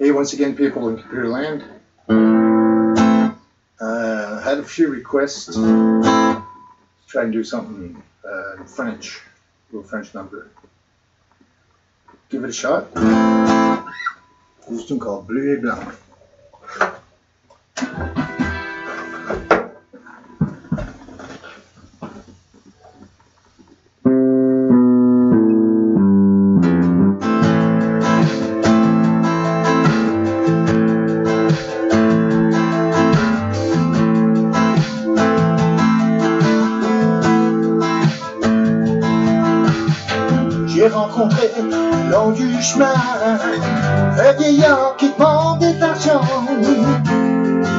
Hey, once again, people in computer land. Uh, had a few requests. Try and do something uh, French, a little French number. Give it a shot. This tune called Bleu et Blanc. J'ai rencontré long du chemin un vieillard qui demandait de l'argent.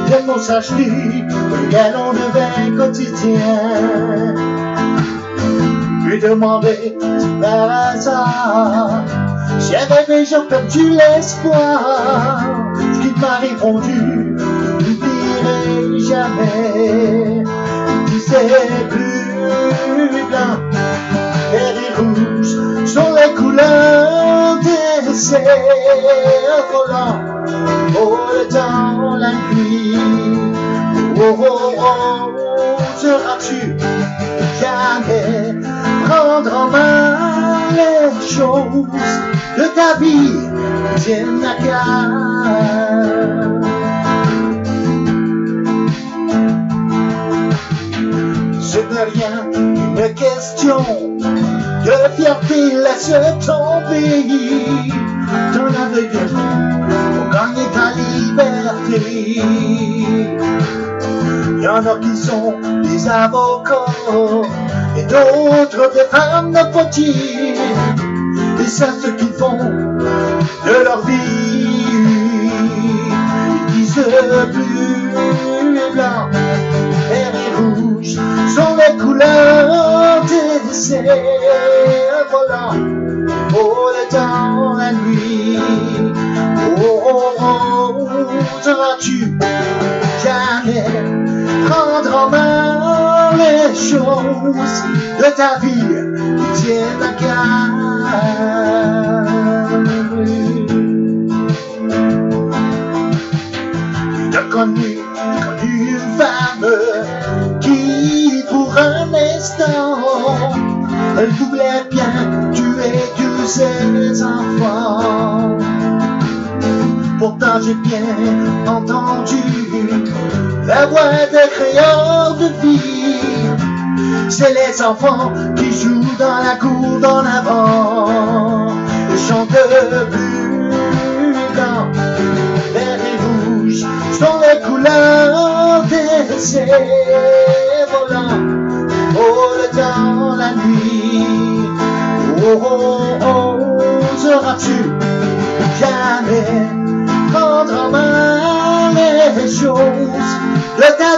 Tellement s'acheter un gallon de vin quotidien. Lui demander si par hasard j'avais déjà perdu l'espoir. Ce qu'il m'a répondu, je n'oublierai jamais. Il disait plus cerfs-volants. Oh, la nuit, oh, oh, seras-tu? Jamais prendre en main les choses de ta vie, n'est rien qu'une question de fierté, laisse tomber ton aveuglement pour gagner ta liberté. Il y en a qui sont des avocats et d'autres des femmes de potier. Et c'est ce qu'ils font de leur vie. Prendre les choses de ta vie qui tiennent à cœur? Tu as connu, connu une femme qui, pour un instant, elle voulait bien tuer tous ses enfants. J'ai bien entendu la voix des créateurs de vie. C'est les enfants qui jouent dans la cour d'en avant. Le chant de blanc, vert et rouge sont les couleurs des cerfs-volants. Oh, le temps, la nuit, oh, oh, oh, seras-tu jamais prendre en main les choses de ta